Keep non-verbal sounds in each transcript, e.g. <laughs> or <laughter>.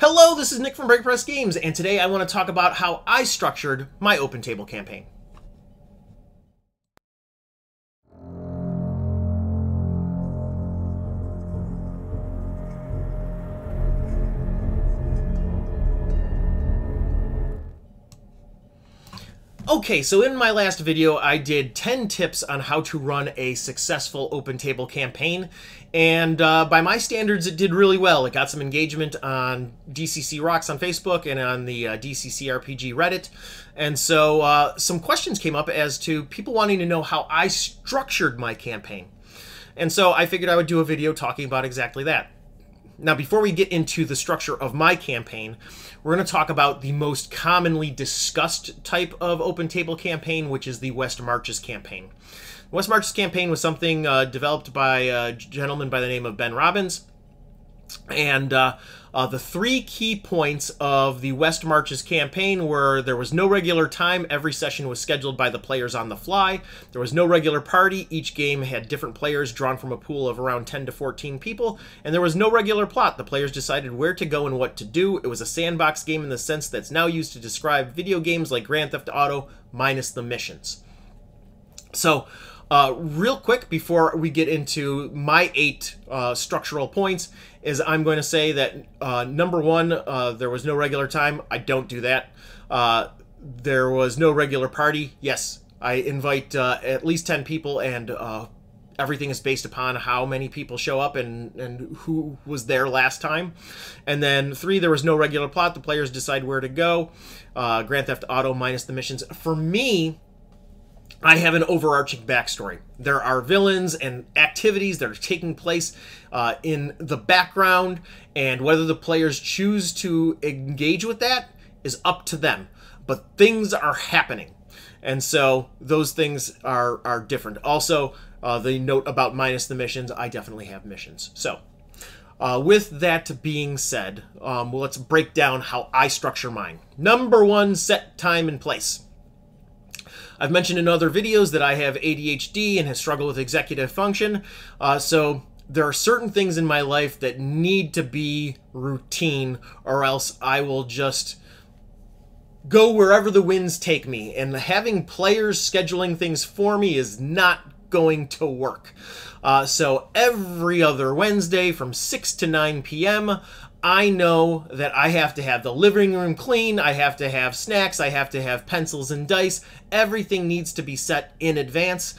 Hello, this is Nick from Breaker Press Games, and today I want to talk about how I structured my open table campaign. Okay, so in my last video, I did 10 tips on how to run a successful open table campaign, and uh, by my standards, it did really well. It got some engagement on DCC Rocks on Facebook and on the uh, DCC RPG Reddit, and so uh, some questions came up as to people wanting to know how I structured my campaign. And so I figured I would do a video talking about exactly that. Now, before we get into the structure of my campaign, we're going to talk about the most commonly discussed type of open table campaign, which is the West Marches campaign. The West Marches campaign was something uh, developed by a gentleman by the name of Ben Robbins, and uh, uh, the three key points of the West Marches campaign were there was no regular time, every session was scheduled by the players on the fly. There was no regular party, each game had different players drawn from a pool of around 10 to 14 people, and there was no regular plot. The players decided where to go and what to do. It was a sandbox game in the sense that's now used to describe video games like Grand Theft Auto minus the missions. So, uh, real quick before we get into my eight uh, structural points, is I'm going to say that uh, number one, uh, there was no regular time. I don't do that. Uh, there was no regular party. Yes, I invite uh, at least 10 people, and everything is based upon how many people show up and, and who was there last time. And then three, there was no regular plot. The players decide where to go. Grand Theft Auto minus the missions. For me, I have an overarching backstory. There are villains and activities that are taking place uh, in the background, and whether the players choose to engage with that is up to them. But things are happening, and so those things are are different. Also, uh, the note about minus the missions, I definitely have missions. So, uh, with that being said, um, well, let's break down how I structure mine. Number one, set time and place. I've mentioned in other videos that I have ADHD and have struggled with executive function. Uh, so there are certain things in my life that need to be routine or else I will just go wherever the winds take me. And having players scheduling things for me is not going to work. Uh, so every other Wednesday from 6 to 9 p.m., I know that I have to have the living room clean, I have to have snacks, I have to have pencils and dice. Everything needs to be set in advance.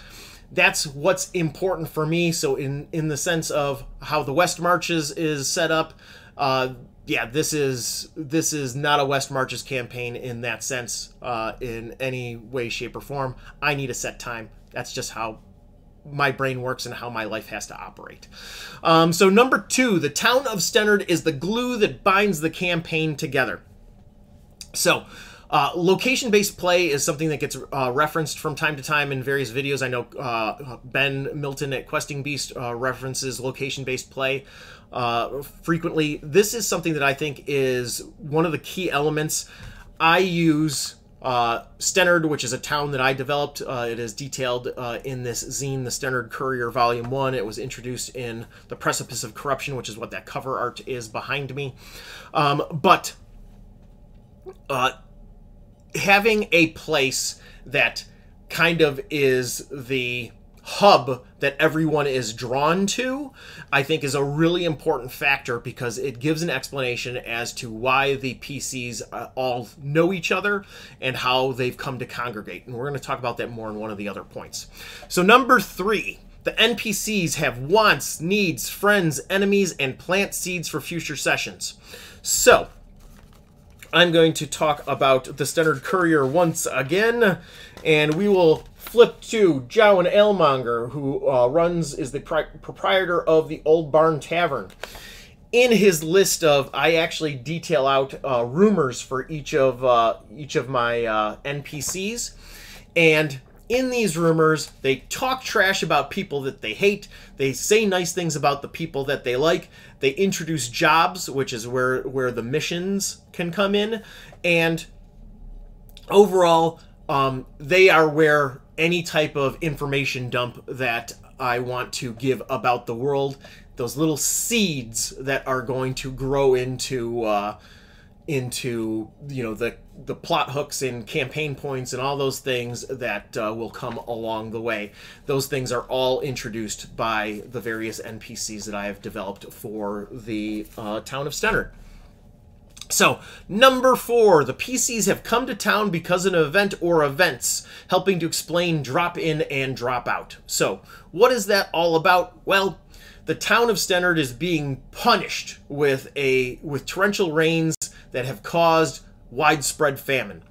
That's what's important for me. So in in the sense of how the West Marches is set up, uh, yeah, this is this is not a West Marches campaign in that sense, uh, in any way, shape, or form. I need a set time. That's just how my brain works and how my life has to operate. Um, so number two, the town of Stennard is the glue that binds the campaign together. So uh, location-based play is something that gets uh, referenced from time to time in various videos. I know uh, Ben Milton at Questing Beast uh, references location-based play uh, frequently. This is something that I think is one of the key elements I use uh, Stennard, which is a town that I developed, uh, it is detailed uh, in this zine, the Stennard Courier Volume 1. It was introduced in The Precipice of Corruption, which is what that cover art is behind me. Um, but uh, having a place that kind of is the hub that everyone is drawn to, I think is a really important factor because it gives an explanation as to why the PCs uh, all know each other and how they've come to congregate. And we're going to talk about that more in one of the other points. So, number three. The NPCs have wants, needs, friends, enemies, and plant seeds for future sessions. So, I'm going to talk about the Stennard Courier once again, and we will flip to Jowen Alemonger, who uh, runs is the proprietor of the Old Barn Tavern. In his list of, I actually detail out uh, rumors for each of uh, each of my uh, NPCs, and in these rumors, they talk trash about people that they hate. They say nice things about the people that they like. They introduce jobs, which is where where the missions can come in, and overall, um, they are where any type of information dump that I want to give about the world those little seeds that are going to grow into uh, into you know the the plot hooks and campaign points and all those things that uh, will come along the way. Those things are all introduced by the various NPCs that I have developed for the uh, town of Stennard. So, number four, the PCs have come to town because of an event or events, helping to explain drop in and drop out. So, what is that all about? Well, the town of Stennard is being punished with a with torrential rains that have caused widespread famine.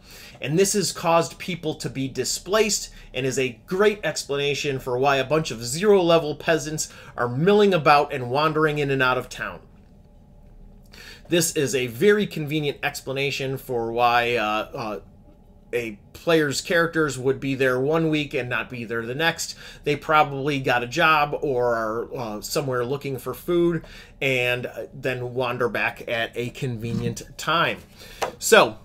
And this has caused people to be displaced and is a great explanation for why a bunch of zero level peasants are milling about and wandering in and out of town. This is a very convenient explanation for why uh, uh, a player's characters would be there one week and not be there the next. They probably got a job or are uh, somewhere looking for food and uh, then wander back at a convenient time. So,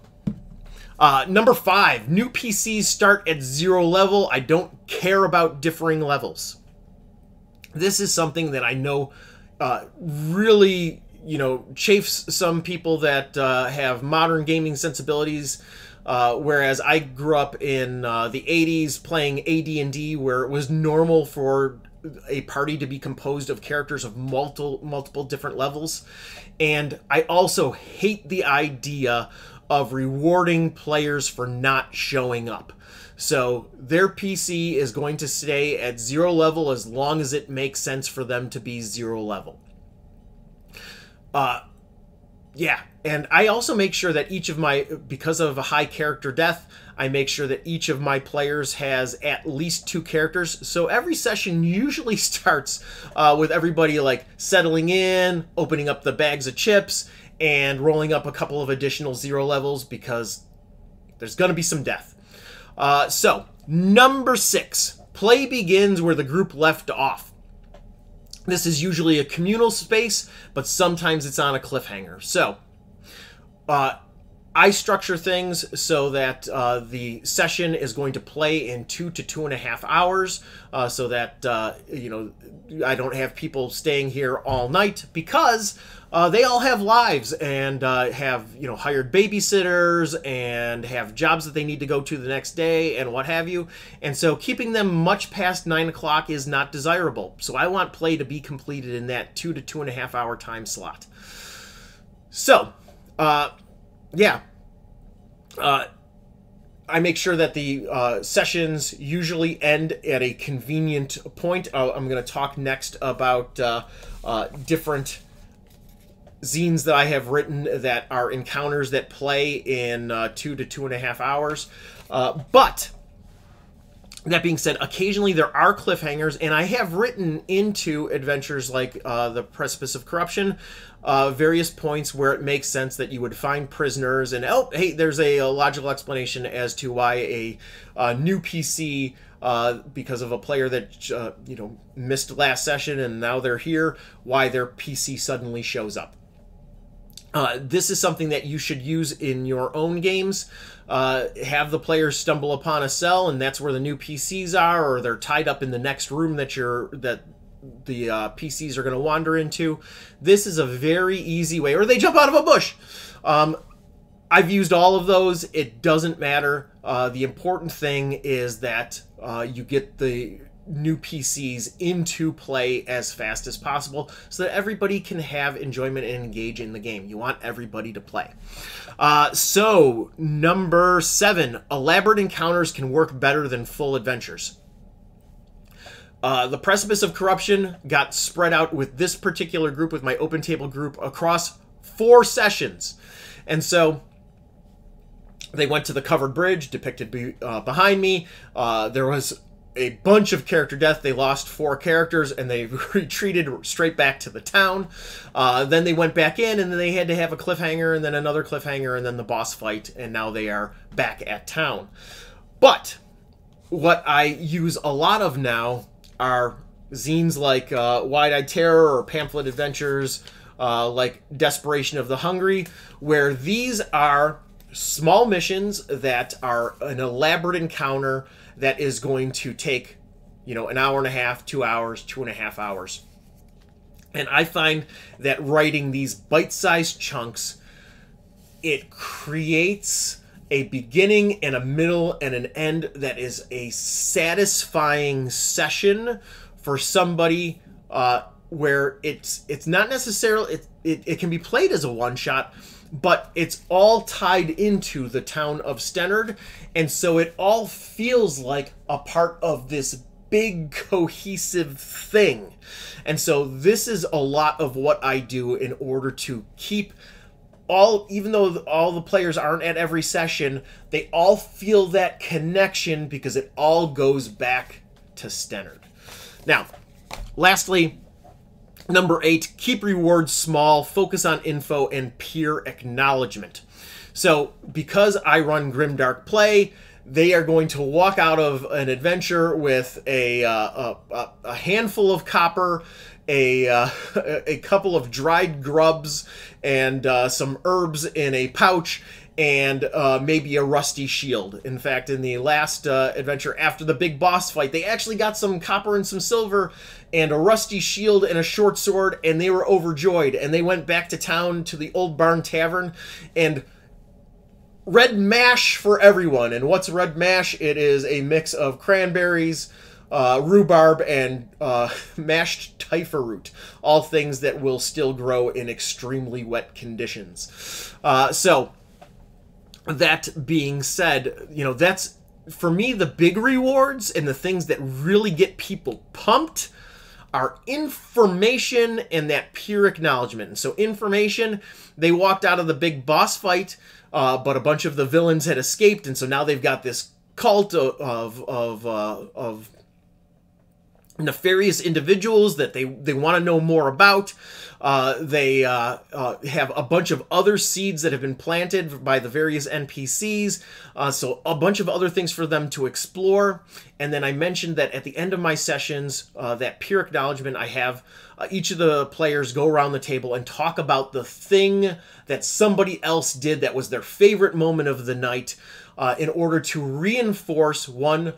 uh, number five, new PCs start at zero level. I don't care about differing levels. This is something that I know uh, really, you know, chafes some people that uh, have modern gaming sensibilities. Uh, whereas I grew up in uh, the 80s playing AD&D where it was normal for a party to be composed of characters of multiple multiple different levels and I also hate the idea of rewarding players for not showing up. So their PC is going to stay at zero level as long as it makes sense for them to be zero level. Uh, yeah, and I also make sure that each of my, because of a high character death, I make sure that each of my players has at least two characters. So every session <laughs> usually starts uh, with everybody like settling in, opening up the bags of chips, and rolling up a couple of additional zero levels because there's going to be some death. Uh, so, number six play begins where the group left off. This is usually a communal space, but sometimes it's on a cliffhanger. So, uh, I structure things so that uh, the session is going to play in two to two and a half hours, uh, so that uh, you know I don't have people staying here all night because uh, they all have lives and uh, have you know hired babysitters and have jobs that they need to go to the next day and what have you, and so keeping them much past nine o'clock is not desirable. So I want play to be completed in that two to two and a half hour time slot. So. Uh, yeah, uh, I make sure that the uh, sessions usually end at a convenient point. Uh, I'm going to talk next about uh, uh, different zines that I have written that are encounters that play in uh, two to two and a half hours. but that being said, occasionally there are cliffhangers, and I have written into adventures like uh, The Precipice of Corruption uh, various points where it makes sense that you would find prisoners, and oh, hey, there's a, a logical explanation as to why a, a new PC. Uh, because of a player that uh, you know missed last session and now they're here, why their PC suddenly shows up. Uh, this is something that you should use in your own games. Uh, have the players stumble upon a cell, and that's where the new PCs are, or they're tied up in the next room that you're that the uh, PCs are going to wander into. This is a very easy way, or they jump out of a bush. Um, I've used all of those. It doesn't matter. Uh, the important thing is that uh, you get the new PCs into play as fast as possible so that everybody can have enjoyment and engage in the game. You want everybody to play. Uh, so, number seven elaborate encounters can work better than full adventures. Uh, the precipice of corruption got spread out with this particular group, with my open table group, across four sessions. And so they went to the covered bridge depicted be, uh, behind me. Uh, there was a bunch of character death. They lost four characters and they <laughs> retreated straight back to the town. Uh, then they went back in and then they had to have a cliffhanger and then another cliffhanger and then the boss fight. And now they are back at town. But what I use a lot of now are zines like uh, Wide Eyed Terror or Pamphlet Adventures, uh, like Desperation of the Hungry, where these are small missions that are an elaborate encounter that is going to take, you know, an hour and a half, two hours, two and a half hours. And I find that writing these bite-sized chunks, it creates a beginning and a middle and an end that is a satisfying session for somebody uh, where it's it's not necessarily it, it, it can be played as a one shot but it's all tied into the town of Stennard and so it all feels like a part of this big cohesive thing. And so this is a lot of what I do in order to keep all even though all the players aren't at every session they all feel that connection because it all goes back to Stennard. Now lastly Number eight, keep rewards small, focus on info and peer acknowledgement. So, because I run Grimdark Play, they are going to walk out of an adventure with a, uh, a, a, handful of copper, a, uh, <laughs> a couple of dried grubs, and uh, some herbs in a pouch, and uh, maybe a rusty shield. In fact, in the last uh, adventure after the big boss fight, they actually got some copper and some silver and a rusty shield and a short sword, and they were overjoyed. And they went back to town to the Old Barn Tavern and red mash for everyone. And what's red mash? It is a mix of cranberries, uh, rhubarb, and uh, <laughs> mashed typha root. All things that will still grow in extremely wet conditions. Uh, so that being said, you know, that's for me the big rewards and the things that really get people pumped are information and that pure acknowledgement. And so, information, they walked out of the big boss fight, uh, but a bunch of the villains had escaped, and so now they've got this cult of of of, uh, of nefarious individuals that they they want to know more about. Uh, they uh, uh, have a bunch of other seeds that have been planted by the various NPCs, uh, so a bunch of other things for them to explore. And then I mentioned that at the end of my sessions, uh, that peer acknowledgement, I have uh, each of the players go around the table and talk about the thing that somebody else did that was their favorite moment of the night in order to reinforce one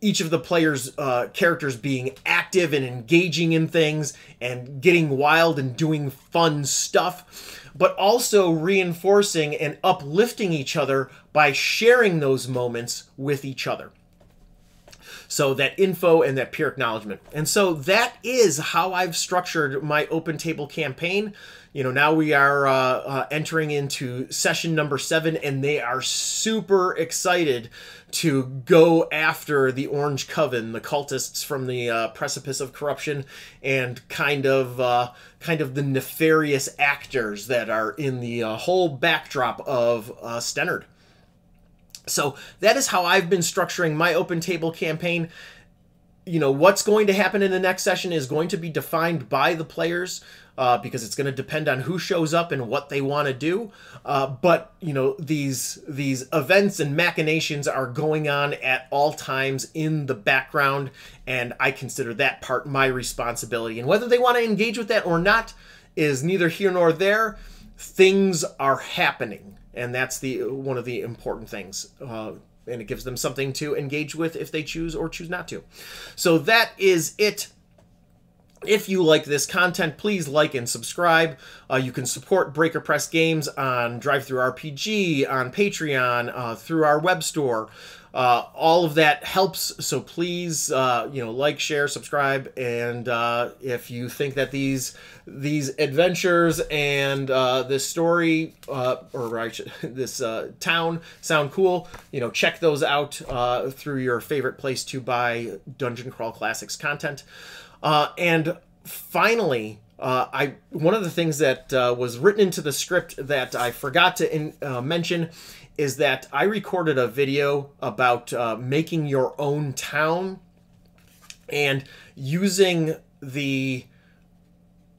each of the players' uh, characters being active and engaging in things and getting wild and doing fun stuff, but also reinforcing and uplifting each other by sharing those moments with each other. So that info and that peer acknowledgement. And so that is how I've structured my open table campaign. You know, now we are uh, uh, entering into session number seven, and they are super excited to go after the Orange Coven, the cultists from the uh, precipice of corruption, and kind of uh, kind of the nefarious actors that are in the uh, whole backdrop of uh, Stennard. So that is how I've been structuring my open table campaign. You know, what's going to happen in the next session is going to be defined by the players uh, because it's going to depend on who shows up and what they want to do. Uh, but you know, these these events and machinations are going on at all times in the background, and I consider that part my responsibility. And whether they want to engage with that or not is neither here nor there. Things are happening and that's the one of the important things. Uh, and it gives them something to engage with if they choose or choose not to. So that is it. If you like this content, please like and subscribe. Uh, you can support Breaker Press Games on DriveThruRPG, on Patreon, uh, through our web store. Uh, all of that helps, so please, uh, you know, like, share, subscribe, and uh, if you think that these these adventures and uh, this story uh, or right, <laughs> this uh, town sound cool, you know, check those out through your favorite place to buy Dungeon Crawl Classics content. and finally, uh, I one of the things that uh, was written into the script that I forgot to in, uh, mention is that I recorded a video about uh, making your own town and using the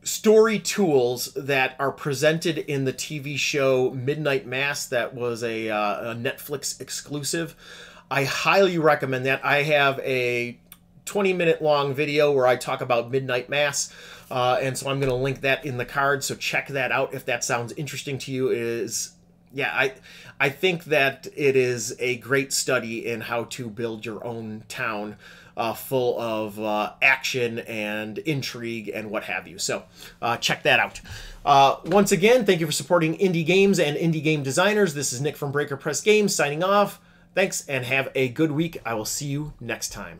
story tools that are presented in the TV show Midnight Mass that was a, uh, a Netflix exclusive. I highly recommend that. I have a 20 minute long video where I talk about Midnight Mass. Uh, and so I'm going to link that in the card. So check that out if that sounds interesting to you. It is yeah, I I think that it is a great study in how to build your own town uh, full of uh, action and intrigue and what have you. So uh, check that out. Uh, once again, thank you for supporting indie games and indie game designers. This is Nick from Breaker Press Games signing off. Thanks and have a good week. I will see you next time.